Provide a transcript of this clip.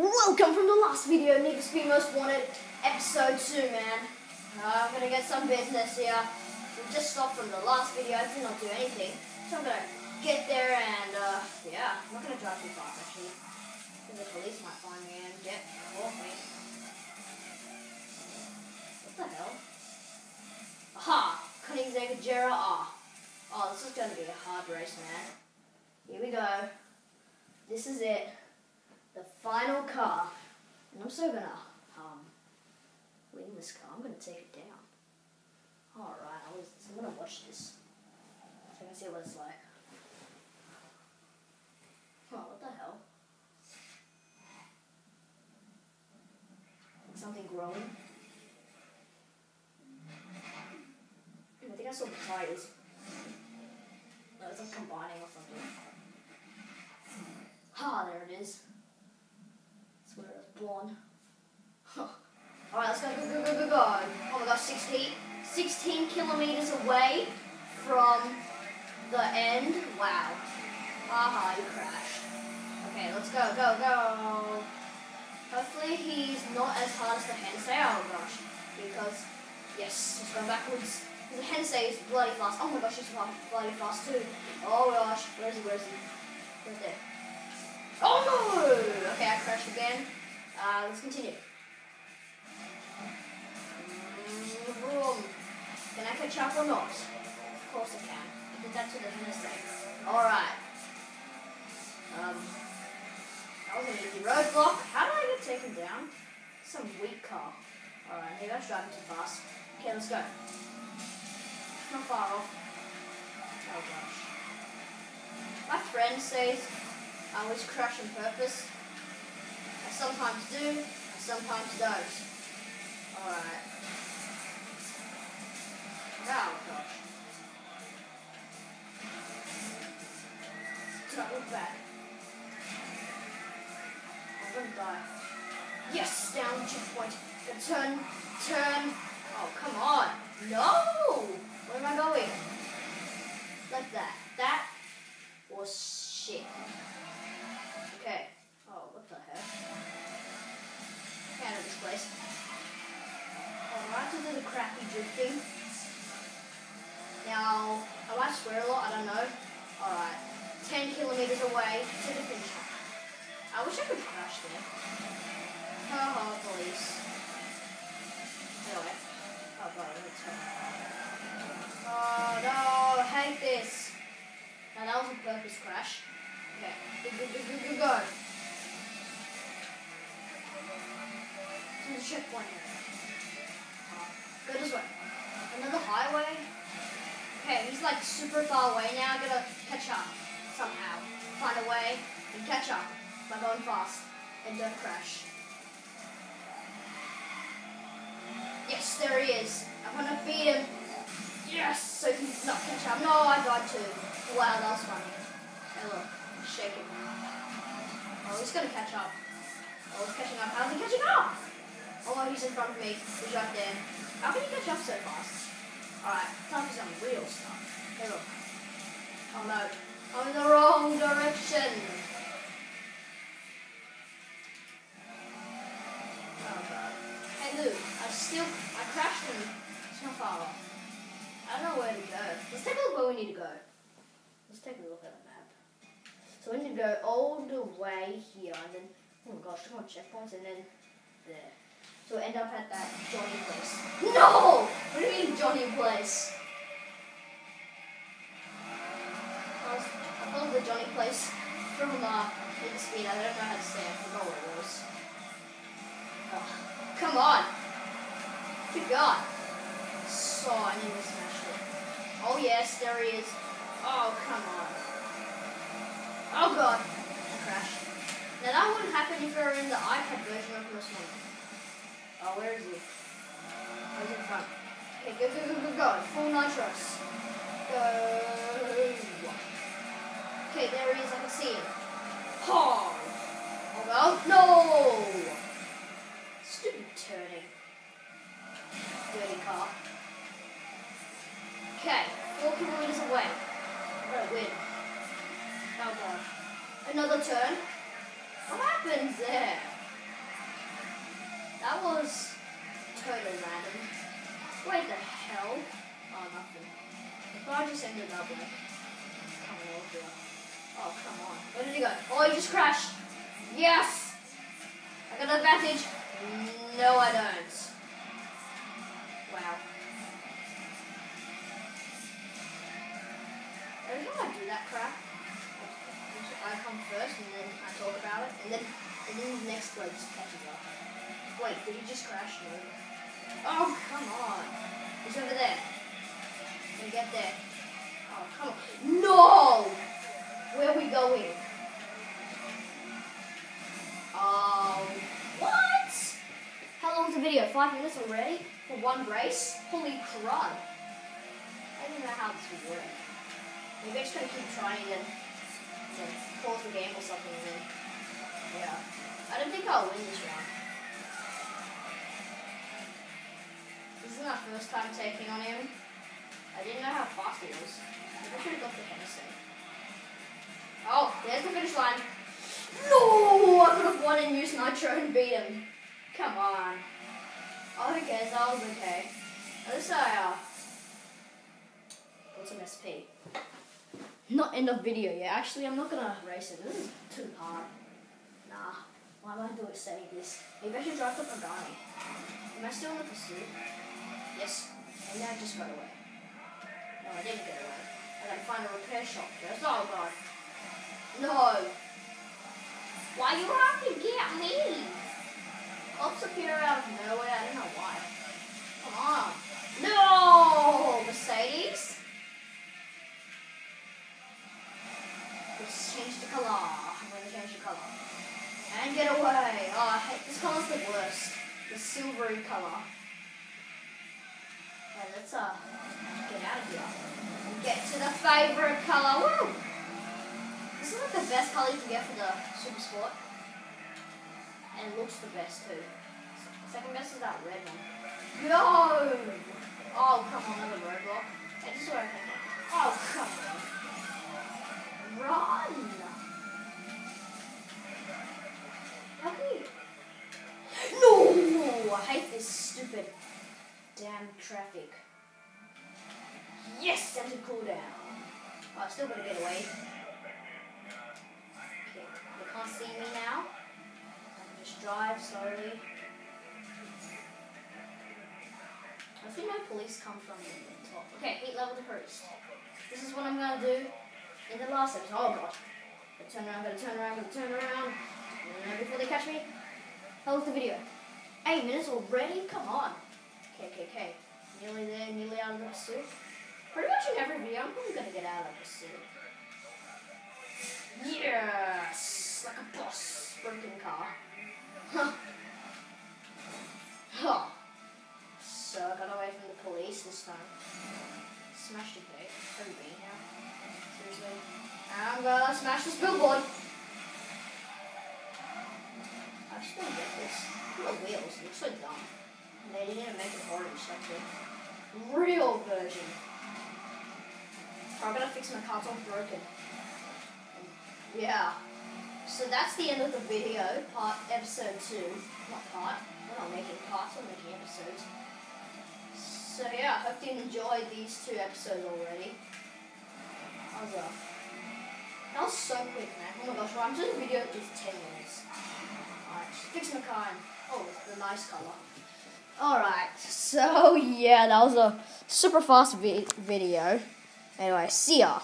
Welcome from the last video, for Speed Most Wanted, episode 2, man. Uh, I'm gonna get some business here. We just stopped from the last video, I did not do anything. So I'm gonna get there and, uh, yeah, I'm not gonna drive too fast actually. Because the police might find me and get off me. What the hell? Aha! Koenigsegg Agera R. Oh, this is gonna be a hard race, man. Here we go. This is it final car. And I'm so gonna um win this car. I'm gonna take it down. Alright, I'm gonna watch this. So I can see what it's like. Oh, what the hell? Something growing. I think I saw the tires. No, it's like combining or something. Ah, there it is. That's where it was born. Alright, let's go, go, go, go, go, go. Oh my gosh, 16, 16 kilometers away from the end. Wow. Haha, you crashed. Okay, let's go, go, go. Hopefully he's not as hard as the Hennessey. Oh gosh. Because, yes, let's go backwards. The Hennessey is bloody fast. Oh my gosh, he's bloody fast too. Oh gosh, where is he, where is he? Right there. Oh no! Okay, I crashed again. Uh, let's continue. Mm, can I catch up or not? Of course I can. I did that to the Hennessey. Alright. Um, that was an easy roadblock. How did I get taken down? Some weak car. Alright, maybe I was driving too fast. Okay, let's go. Not far off. Oh gosh. My friend says I always crash on purpose. Sometimes do, I sometimes don't. Alright. Oh gosh. Look back. I'm gonna die. Yes, down checkpoint. Then turn, turn. Oh, come on. No! Where am I going? Like that. That was shit. The crappy drifting. Now, I might swear a lot, I don't know. Alright. 10 kilometers away to the finish line. I wish I could crash there. Oh, police. Anyway. Oh god, go. Oh no, I hate this. Now that was a purpose crash. Okay, go, go, go, go, go, go. To the checkpoint here. Go this way. Another highway. Okay, he's like super far away now. I gotta catch up somehow. Find a way and catch up by going fast and don't crash. Yes, there he is. I'm gonna beat him. Yes, so he's not catch up. No, I died too. Wow, that was funny. Hey, look, he's shaking. Oh, he's gonna catch up. Oh, he's catching up. How's he catching up? Oh, he's in front of me. He's right there. How can he catch up so fast? Alright, time for some real stuff. Hey, look. Oh no, I'm in the wrong direction. Oh god. Hey, Luke, I still, I crashed and it's not far off. I don't know where to go. Let's take a look where we need to go. Let's take a look at the map. So we need to go all the way here and then, oh my gosh, come on, checkpoints and then there. So end up at that Johnny place. No! What do you mean Johnny place? I, followed the Johnny place from uh, for Speed. I don't know how to say it. I forgot what it was. Oh, come on! Good God. So I need to smash it. Oh yes, there he is. Oh, come on. Oh God. I crashed. Now that wouldn't happen if you were in the iPad version of Most Wanted. Oh, where is he? He's in front. Okay, go, go, go, go, go. Full nitros. Go. Uh, okay, there he is. I can see him. Oh. Oh, well. No! Stupid turning. Dirty car. Okay, four kilometers away. Gonna win. Oh god. Another turn. What happened there? Was totally random. Wait the hell? Oh, nothing. If I just ended up like coming over here. Oh, come on. Where did he go? Oh, he just crashed. Yes! I got an advantage. No, I don't. Wow. Every time I do that crap, I come first and then I talk about it, and then and then the next bloke just catches up. Wait, did he just crash? No. Oh, come on. He's over there. You get there? Oh, come on. No! Where are we going? Oh, what? How long's the video? Five minutes already? For one race? Holy crud. I don't know how this would work. Maybe I'm just gonna keep trying and then pause the game or something and then, yeah. I don't think I'll win this round. This is my first time taking on him. I didn't know how fast he was. I should have got the Hennessey. Oh, there's the finish line. No! I could have won and used Nitro and beat him. Come on. Oh, who cares? That was okay. At least I, uh, got some SP. Not end of video yet. Actually, I'm not gonna race it. This is too hard. Why am I doing saying this? Maybe I should drive the Pagani. Am I still in the pursuit? Yes. And I just got away. No, I didn't get away. I gotta find a repair shop first. Oh god. No. Why you have to get me? Cops appear out of nowhere. I don't know why. Come on. No! Mercedes? Let's change the color. I'm gonna change the color. And get away. Oh, I hate this color's the worst. The silvery color. Okay, let's uh get out of here. And get to the favorite color. Woo! This is like the best color you can get for the Super Sport. And it looks the best too. Second best is that red one. No! Oh, come on, another roadblock. I came from. Oh, come on. Run! Traffic. Yes, that's a cooldown. Oh, I still gotta get away. Okay, they can't see me now. I can just drive slowly. I think no police come from the top. Okay, heat level decreased. This is what I'm gonna do in the last episode. Oh god. Gotta turn around, gotta turn around, gotta turn around. And before they catch me, how was the video? Eight minutes already? Come on. Okay, okay, okay. Nearly there, nearly out of the pursuit. Pretty much in every video, I'm probably gonna get out of the pursuit. Yes! Like a boss. Broken car. Huh. Huh. So I got away from the police this time. Smashed the gate. Pretty big now. Seriously. I'm gonna smash this billboard. I just don't get this. Look at the wheels. It looks so dumb. They didn't make it orange like real version. I'm gonna fix my all broken. Yeah. So that's the end of the video, part episode two. Not part. We're not making parts, we're making episodes. So yeah, I hope you enjoyed these two episodes already. That was, uh, that was so quick, man. Oh my gosh, well, I'm doing a video is 10 minutes. Alright, fix my car oh, the nice color. Alright, so yeah, that was a super fast vi video. Anyway, see ya.